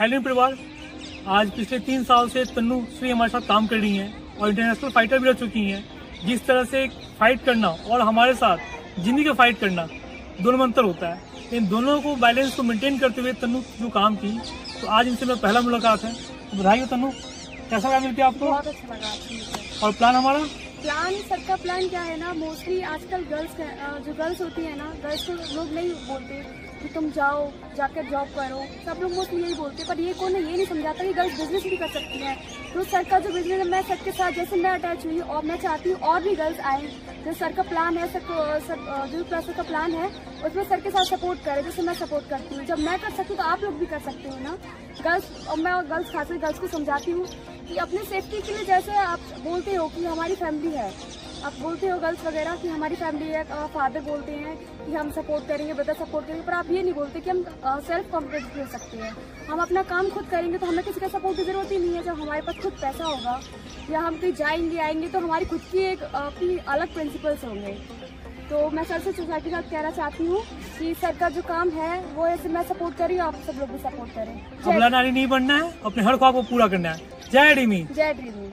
हेलिन परिवार आज पिछले तीन साल से तन्नू श्री हमारे साथ काम कर रही हैं और इंटरनेशनल फाइटर भी रह चुकी हैं। जिस तरह से फाइट करना और हमारे साथ ज़िंदगी का फाइट करना दोनों में अंतर होता है। इन दोनों को बैलेंस को मेंटेन करते हुए तन्नू जो काम की तो आज इनसे मेरा पहला मुलाकात है। तो बधाई हो तन्नू कैसा लगा मिलकर आपको? बहुत अच्छा लगा और प्लान हमारा? प्लान सबका प्लान क्या है ना मोस्टली आजकल गर्ल्स जो गर्ल्स होती है ना गर्ल्स को लोग नहीं बोलते। कि तुम जाओ, जाकर जॉब करो। सब लोग मोस्टली यही बोलते हैं पर ये कौन ये नहीं समझाता कि गर्ल्स बिज़नेस भी कर सकती हैं। तो सर का जो बिज़नेस है, मैं सर के साथ, जैसे मैं अटैच हुई, और मैं चाहती हूँ और भी गर्ल्स आए, जो सर का प्लान है, सर जो प्लस का प्लान है, उसमें सर के साथ सपोर्ट करें, जैसे मैं सपोर्ट करती हूँ। जब मैं कर सकती हूँ तो आप लोग भी कर सकते हो ना? गर्ल्स और मैं गर्ल्स खासकर गर्ल्स को समझाती हूँ कि अपनी सेफ्टी के लिए जैसे आप बोलते हो कि हमारी फैमिली है आप बोलते हो गर्ल्स वगैरह कि हमारी फैमिली है फादर बोलते हैं कि हम सपोर्ट करेंगे ब्रदर सपोर्ट करेंगे पर आप ये नहीं बोलते कि हम सेल्फ कॉन्फिडेंस दे सकते हैं। हम अपना काम खुद करेंगे तो हमें किसी का सपोर्ट की ज़रूरत ही नहीं है। जब हमारे पास खुद पैसा होगा या हम कहीं जाएँगे आएँगे तो हमारी खुद की एक अपनी अलग प्रिंसिपल्स होंगे। तो मैं सर से सोसाइटी का कहना चाहती हूँ कि सर का जो काम है वो ऐसे मैं सपोर्ट कर रही हूँ आप सब लोग भी सपोर्ट करें। अबला नारी नहीं बनना है अपने हर ख्वाब को पूरा करना है। जय डिमी जय ड्रीमी